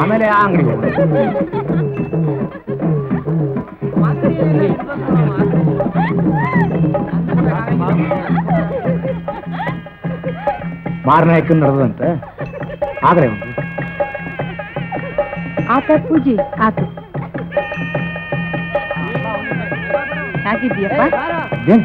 ಆಮೇಲೆ ಆ ಅಂಗಡಿ ಆದರೆ ನಡೆದಂತೆ. ಆದ್ರೆ ಆತ ಪೂಜಿ ಆತು. ಹೇಗಿದ್ದೀಯಪ್ಪ? ಏನ್?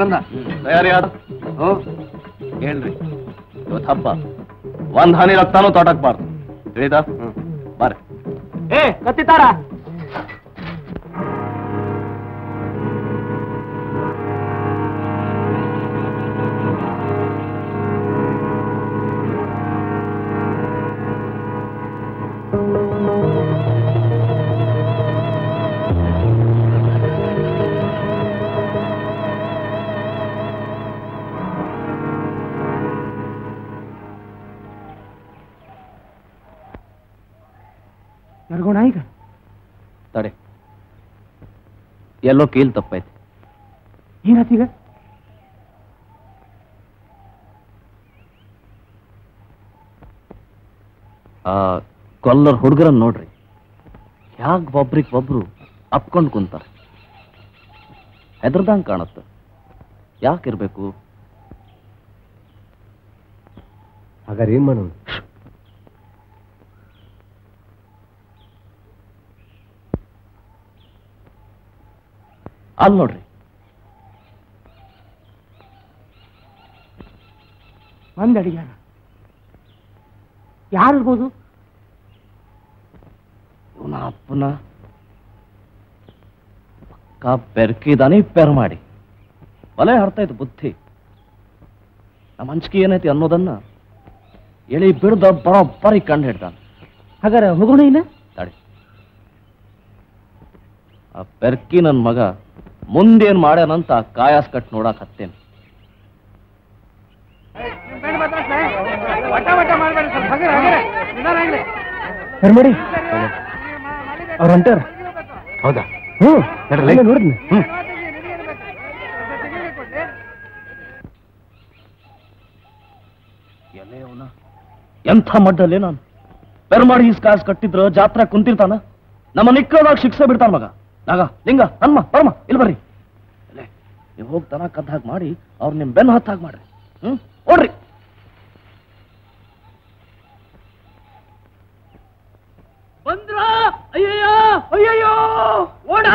ಬಂದ ತಯಾರಿ ಆದ ಹ್ಞೂ ಹೇಳ್ರಿ ಇವತ್ತು ಹಬ್ಬ ಒಂದ್ ಹನಿ ರಕ್ತಾನು ತೊಟಕ್ಬಾರ್ದು ತಿಳಿತಾ பாரு. ஏ கத்தித்தாரா? ನಡ್ಗೋಣ ಈಗ ತಡೆ ಎಲ್ಲೋ ಕೀಲ್ ತಪ್ಪೈತಿ ಏನಾತೀಗ ಆ ಕೊಲ್ಲರ್ ಹುಡುಗರನ್ನ ನೋಡ್ರಿ ಯಾಕೆ ಒಬ್ರಿಗೆ ಒಬ್ರು ಅಪ್ಕೊಂಡು ಕುಂತಾರೆ ಹೆದರ್ದಂಗ್ ಕಾಣುತ್ತೆ ಯಾಕಿರ್ಬೇಕು ಹಾಗಾದ್ರೆ ಏನ್ ಮಾಡೋದು ಅಲ್ಲಿ ನೋಡ್ರಿ. ಒಂದ್ ಅಡಿಗೆ ಯಾರಿರ್ಬೋದು ಇವನ ಅಪ್ಪನ ಪಕ್ಕ ಬೆರ್ಕಿದಾನೆ ಇಪ್ಪೇರ್ ಮಾಡಿ. ಬಲೆ ಇತ್ತು ಬುದ್ಧಿ. ನಮ್ಮ ಹಂಚಿಕೆ ಏನೈತಿ ಅನ್ನೋದನ್ನ ಎಳಿ ಬಿಡ್ದ ಬರೋಬ್ಬರಿ ಕಂಡು ಹಿಡ್ತಾನೆ ಹಾಗಾದ್ರೆ ಹೋಗೋಣ ಇಲ್ಲ ತಡಿ. ಆ ಬೆರ್ಕಿ ನನ್ನ ಮಗ ಮುಂದೇನ್ ಮಾಡ್ಯಾನಂತ ಕಾಯಾಸ್ ಕಟ್ ನೋಡಕ್ ಹತ್ತೇನೆ. ಅವ್ರು ಹೌದಾ? ನೋಡಿದ್ನಿ ಹ್ಮ್ ಎಂಥ ಮಡ್ಡಲ್ಲೇ ನಾನು? ಪೆರ್ಮಾಡಿ ಈಸ್ ಕಾಸ್ ಕಟ್ಟಿದ್ರ ಜಾತ್ರೆ ಕುಂತಿರ್ತಾನ? ನಮ್ಮ ನಿಕ್ಕದಾಗ ಶಿಕ್ಷೆ ಬಿಡ್ತಾನ ಮಗ. ನಾಗ ಲಿಂಗ ಹನ್ಮ ಪರಮ ಇಲ್ಲಿ ಬರ್ರಿ ನೀವು ಹೋಗಿ ತನ ಕದ್ದ ಹಾಗೆ ಮಾಡಿ ಅವ್ರು ನಿಮ್ ಬೆನ್ನ ಹತ್ತ ಹಾಗೆ ಮಾಡ್ರಿ ಹ್ಮ್ ಓಡ್ರಿ ಬಂದ್ರ ಅಯ್ಯಯ್ಯೋ ಅಯ್ಯಯ್ಯೋ ಓಡ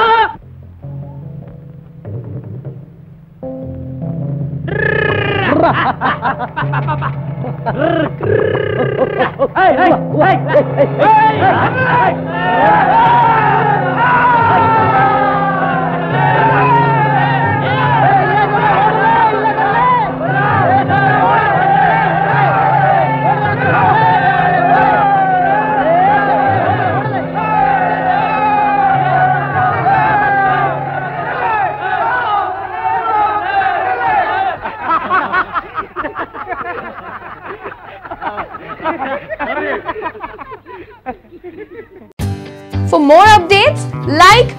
For more updates, like,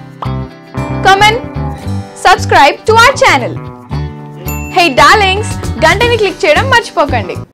comment, subscribe to our channel. Hey darlings, గంటని click చేయడం మర్చిపోకండి